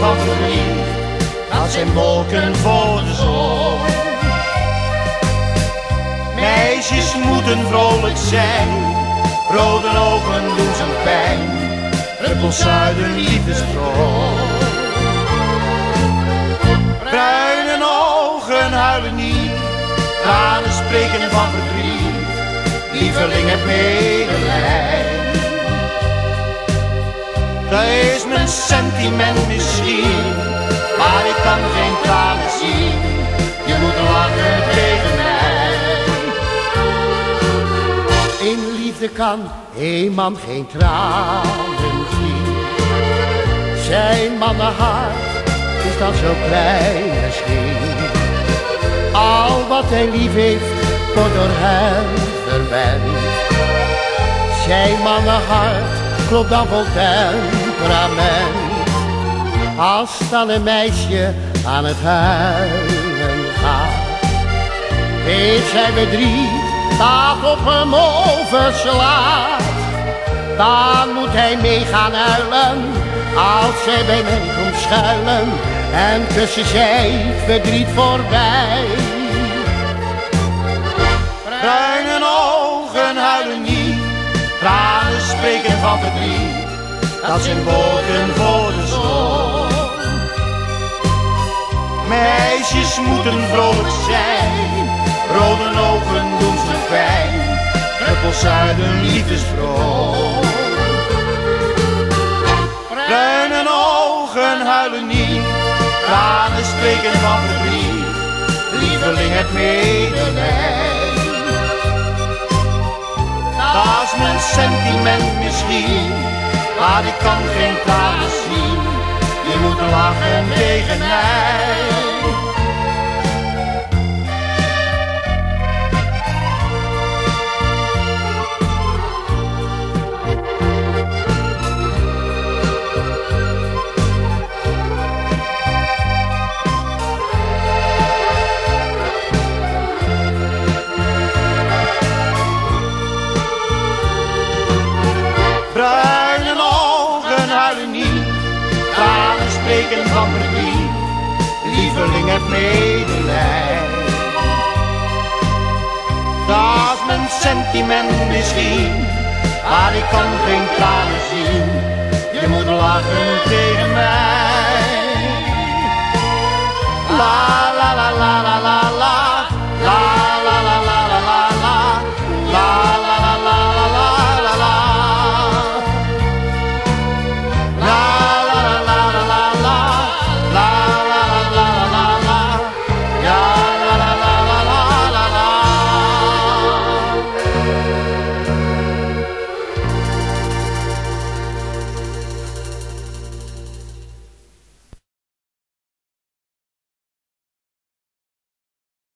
van verdriet, dat zijn wolken voor de zon. Meisjes moeten vrolijk zijn, rode ogen doen zijn pijn, druppels uit een liefdestroom. Bruine ogen huilen niet, tranen spreken van verdriet, lieveling het medelijden. Dat is mijn sentiment misschien, maar ik kan geen tranen zien. Je moet lachen tegen mij. In liefde kan een man geen tranen zien. Zijn mannenhart is dan zo klein misschien. Al wat hij lief heeft, wordt door hem verwend. Zijn mannenhart klopt dan vol Als dan een meisje aan het huilen gaat, heeft zij verdriet dat op hem overslaat. Dan moet hij mee gaan huilen, als zij bij mij komt schuilen. En tussen zij verdriet voorbij. Bruine ogen huilen niet, tranen spreken van verdriet. Dat zijn wolken voor de zon. Meisjes moeten vrolijk zijn, rode ogen doen ze pijn. Druppels uit een liefdestroom. Bruine ogen huilen niet, tranen spreken van verdriet. Lieveling het medelijden. Maar ik kan geen tranen spreken van verdriet. Lieveling heb medelijden. Dat mijn sentiment misschien, maar ik kan geen tranen zien. Je moet lachen tegen mij. Laat